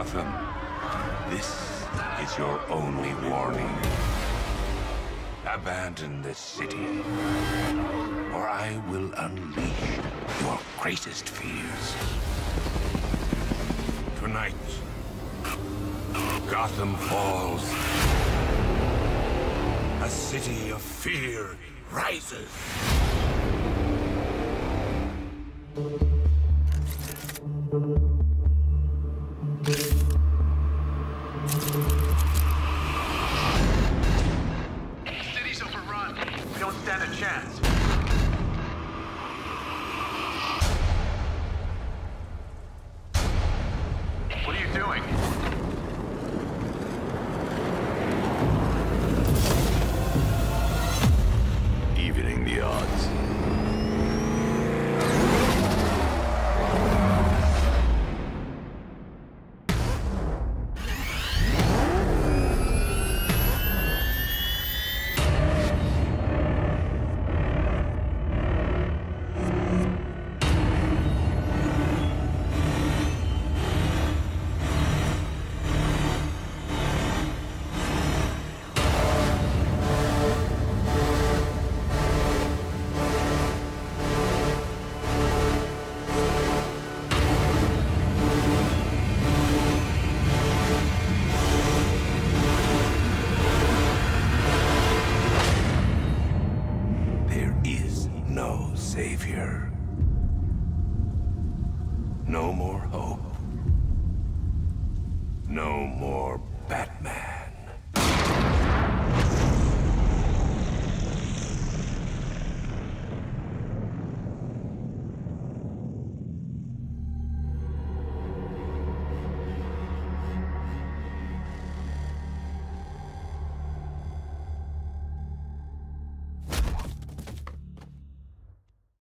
Gotham, this is your only warning. Abandon this city, or I will unleash your greatest fears. Tonight, Gotham falls. A city of fear rises. City's overrun. We don't stand a chance. What are you doing? Evening the odds. Savior. No more hope. No more.